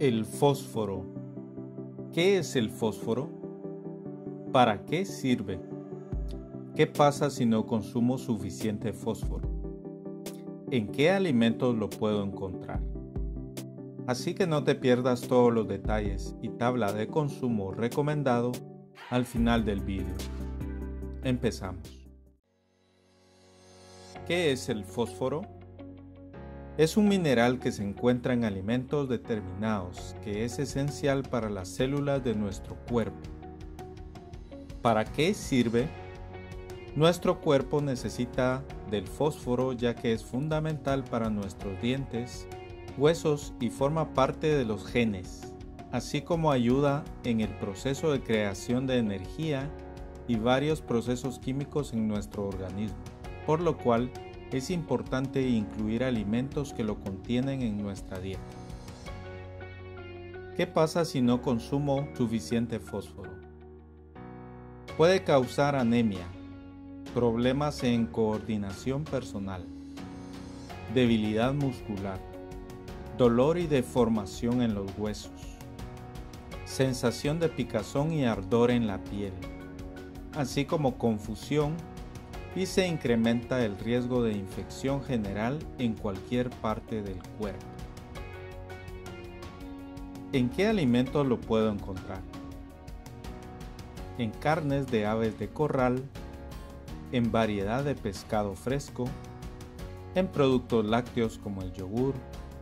El fósforo. ¿Qué es el fósforo? ¿Para qué sirve? ¿Qué pasa si no consumo suficiente fósforo? ¿En qué alimentos lo puedo encontrar? Así que no te pierdas todos los detalles y tabla de consumo recomendado al final del vídeo. Empezamos. ¿Qué es el fósforo? Es un mineral que se encuentra en alimentos determinados que es esencial para las células de nuestro cuerpo. ¿Para qué sirve? Nuestro cuerpo necesita del fósforo ya que es fundamental para nuestros dientes, huesos y forma parte de los genes, así como ayuda en el proceso de creación de energía y varios procesos químicos en nuestro organismo, por lo cual es importante incluir alimentos que lo contienen en nuestra dieta. ¿Qué pasa si no consumo suficiente fósforo? Puede causar anemia, problemas en coordinación personal, debilidad muscular, dolor y deformación en los huesos, sensación de picazón y ardor en la piel, así como confusión y se incrementa el riesgo de infección general en cualquier parte del cuerpo. ¿En qué alimentos lo puedo encontrar? En carnes de aves de corral, en variedad de pescado fresco, en productos lácteos como el yogur,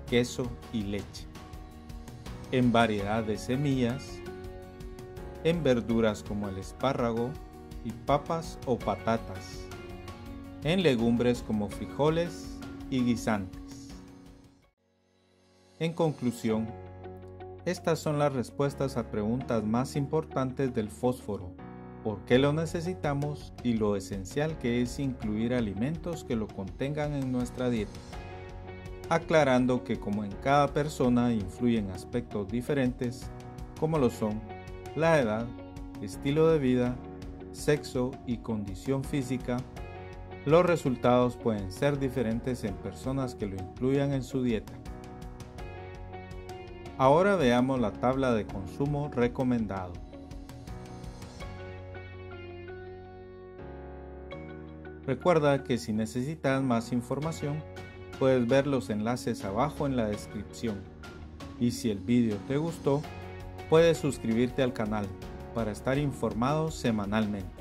queso y leche, en variedad de semillas, en verduras como el espárrago y papas o patatas, en legumbres como frijoles y guisantes. En conclusión, estas son las respuestas a preguntas más importantes del fósforo, por qué lo necesitamos y lo esencial que es incluir alimentos que lo contengan en nuestra dieta, aclarando que como en cada persona influyen aspectos diferentes, como lo son la edad, estilo de vida, sexo y condición física, los resultados pueden ser diferentes en personas que lo incluyan en su dieta. Ahora veamos la tabla de consumo recomendado. Recuerda que si necesitas más información, puedes ver los enlaces abajo en la descripción. Y si el vídeo te gustó, puedes suscribirte al canal para estar informado semanalmente.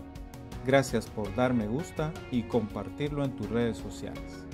Gracias por dar me gusta y compartirlo en tus redes sociales.